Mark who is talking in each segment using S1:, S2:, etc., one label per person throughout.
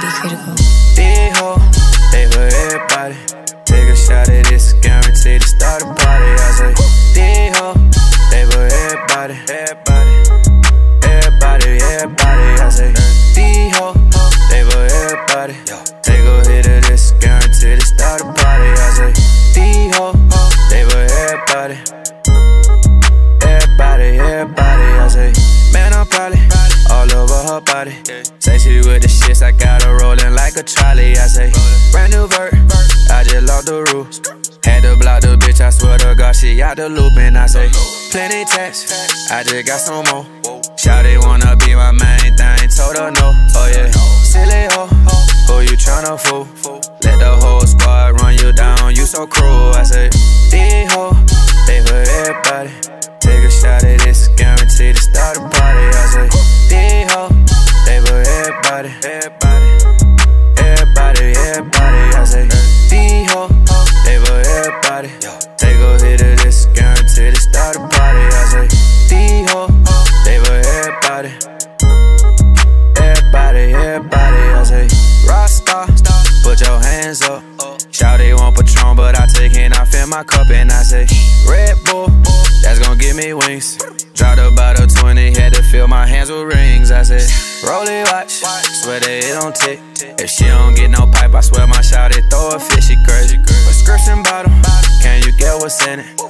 S1: critical.
S2: These hoes, they for everybody. Take a shot at this, guaranteed to start a party. A trolley. I say, brand new vert, I just lost the roof. Had to block the bitch, I swear to God, she out the loop. And I say, plenty text, I just got some more. Shawty wanna be my main thing, told her no. Oh yeah, silly hoe, who you tryna fool? Let the whole squad run you down, you so cruel. I say, these hoes, start a party. I say, hoes, they for everybody. Everybody, everybody. I say, Rockstar, put your hands up. Shout they want Patron, but I take it, I fill my cup and I say, Red Bull, that's gonna give me wings. Dropped about a 20, had to fill my hands with rings. I said, roll it, watch, swear that it don't tick. If she don't get no pipe, I swear my shot it throw a fish, she crazy. Prescription bottle, can you get what's in it?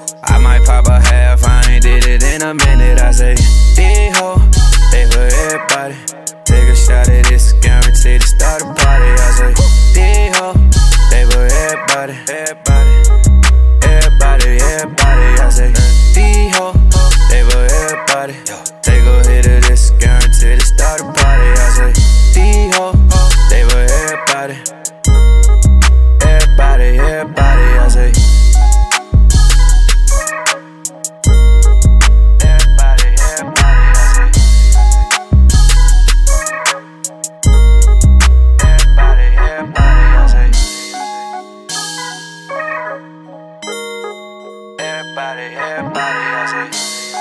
S2: minute I say, D-ho, they for everybody. Take a shot at this, guaranteed to start a party. I say, D-ho, they for everybody. Everybody, everybody, everybody. I say, D-ho, they for everybody. Take a Everybody, everybody, I say.